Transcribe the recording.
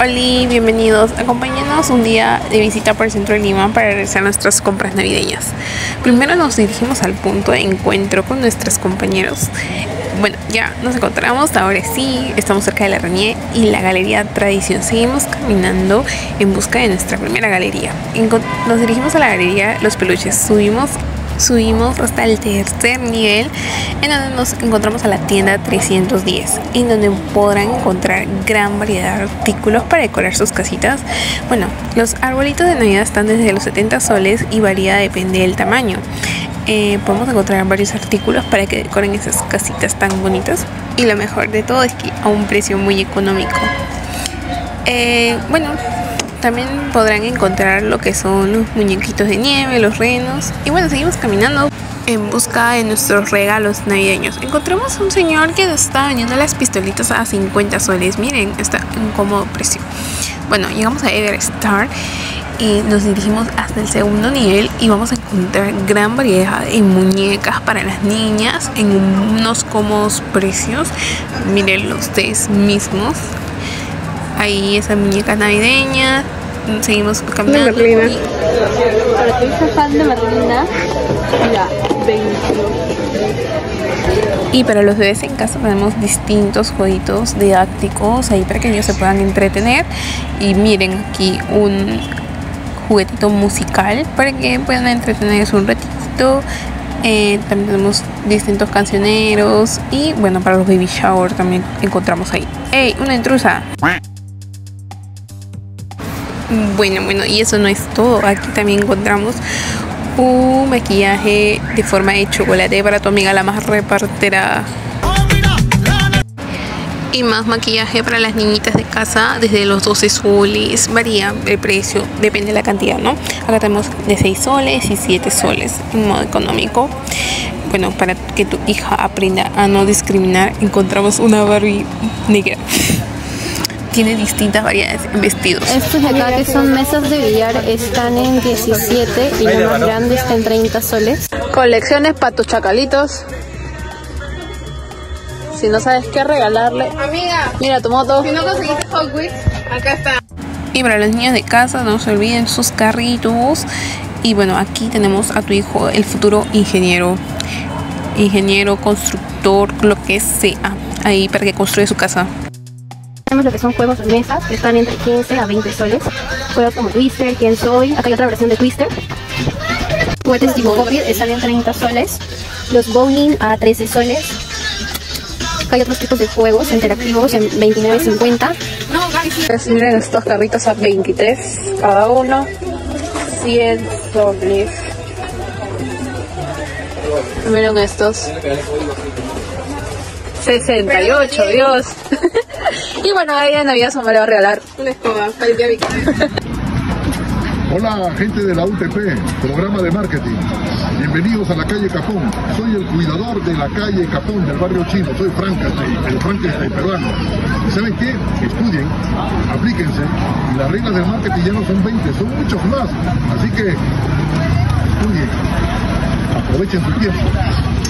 Hola, bienvenidos. Acompáñanos un día de visita por el centro de Lima para realizar nuestras compras navideñas. Primero nos dirigimos al punto de encuentro con nuestros compañeros. Bueno, ya nos encontramos, ahora sí, estamos cerca de la Renier y la Galería Tradición. Seguimos caminando en busca de nuestra primera galería. Nos dirigimos a la Galería Los Peluches, subimos subimos hasta el tercer nivel en donde nos encontramos a la tienda 310 en donde podrán encontrar gran variedad de artículos para decorar sus casitas. Bueno los arbolitos de navidad están desde los 70 soles y varía depende del tamaño. Eh, podemos encontrar varios artículos para que decoren esas casitas tan bonitas. Y lo mejor de todo es que a un precio muy económico. Eh, bueno también podrán encontrar lo que son los muñequitos de nieve, los renos. Y bueno, seguimos caminando en busca de nuestros regalos navideños. Encontramos un señor que nos está vendiendo las pistolitas a 50 soles. Miren, está en cómodo precio. Bueno, llegamos a Everstar y nos dirigimos hasta el segundo nivel y vamos a encontrar gran variedad de muñecas para las niñas en unos cómodos precios. Miren los ustedes mismos ahí esa muñeca navideña. Seguimos caminando. Merlina. para que fan de Merlina la 20 y para los bebés en casa tenemos distintos jueguitos didácticos ahí para que ellos se puedan entretener. Y miren aquí un juguetito musical para que puedan entretenerse un ratito. Eh, también tenemos distintos cancioneros y bueno para los baby shower también encontramos ahí. ¡Ey! una intrusa bueno, bueno, y eso no es todo. Aquí también encontramos un maquillaje de forma de chocolate para tu amiga la más repartera. Y más maquillaje para las niñitas de casa desde los 12 soles. Varía el precio, depende de la cantidad, ¿no? Acá tenemos de 6 soles y 7 soles en modo económico. Bueno, para que tu hija aprenda a no discriminar, encontramos una Barbie negra tiene distintas variedades en vestidos. Estos de acá que son mesas de billar están en 17 y los más grandes están en 30 soles. Colecciones para tus chacalitos. Si no sabes qué regalarle. Amiga, mira tu moto. Si no conseguiste Hot Wheels, acá está. Y para los niños de casa, no se olviden sus carritos. Y bueno, aquí tenemos a tu hijo, el futuro ingeniero. Ingeniero, constructor, lo que sea. Ahí para que construya su casa. Tenemos lo que son juegos de mesa, que están entre 15 a 20 soles. Juegos como Twister, Quién Soy, acá hay otra versión de Twister. Juguetes tipo Bobby están en 30 soles. Los Bowling a 13 soles. Acá hay otros tipos de juegos interactivos en 29.50. No, Miren estos carritos a 23 cada uno. 100 soles. Miren estos. 68, Dios. y bueno, ahí en Navidad se me le va a regalar una escoba para mi Hola, gente de la UTP, programa de marketing. Bienvenidos a la calle Capón. Soy el cuidador de la calle Capón del barrio chino. Soy Frankenstein, el Frankenstein peruano. ¿Y saben qué? Estudien, aplíquense. Y las reglas del marketing ya no son 20, son muchos más. Así que estudien, aprovechen su tiempo.